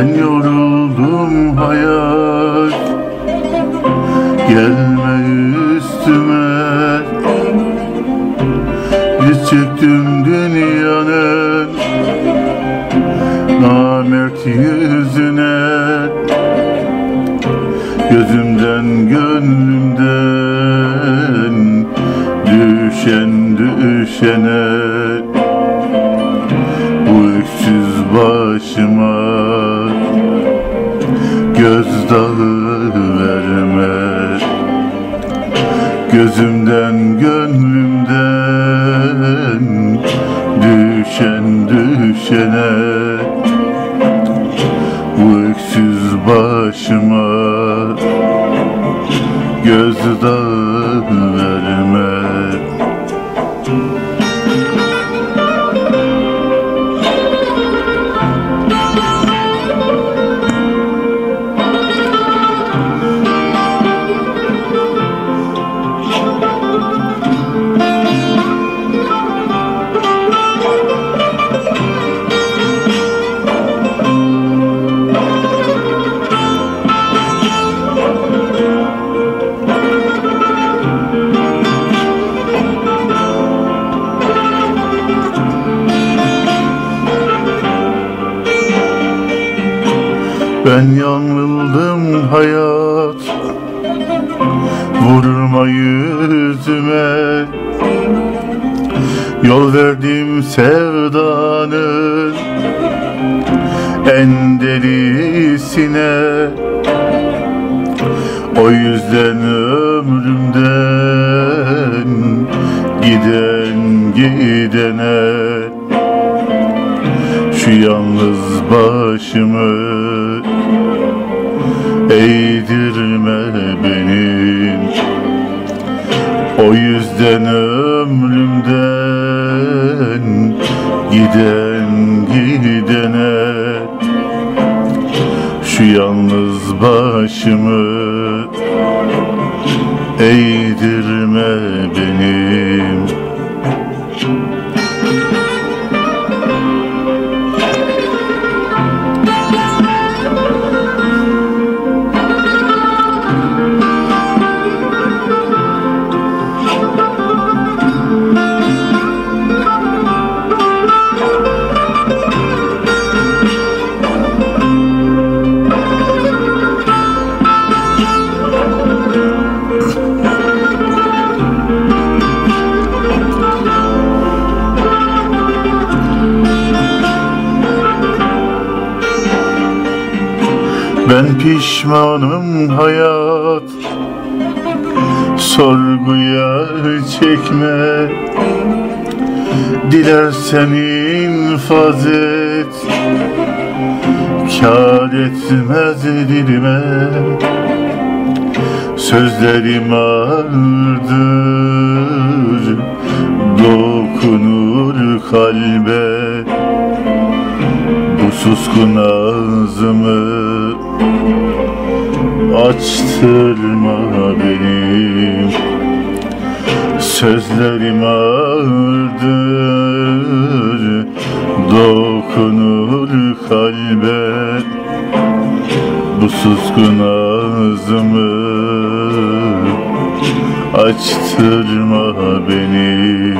Ben yoruldum hayat. Gelme üstüme. Diz çöktüm dünyanın Namert yüzüne. Gözümden gönlümden Düşen düşene. Bu öksüz başıma Gözdağı verme Gözümden gönlümden Düşen düşene Bu öksüz başıma Gözdağı verme Ben yanıldım hayat. Vurma yüzüme. Yol verdim sevdanın En derisine. O yüzden ömrümden Giden gidene. Şu yalnız başımı eğdirme benim O yüzden ömrümden giden gidene Şu yalnız başımı eğdirme Ben pişmanım hayat. Sorguya çekme. Dilersen infaz et. Kâr etmez dilime. Sözlerim ağırdır. Dokunur kalbe. Bu suskun Açtırma benim Sözlerim ağırdır. Dokunur kalbe. Bu suskun ağzımı Açtırma beni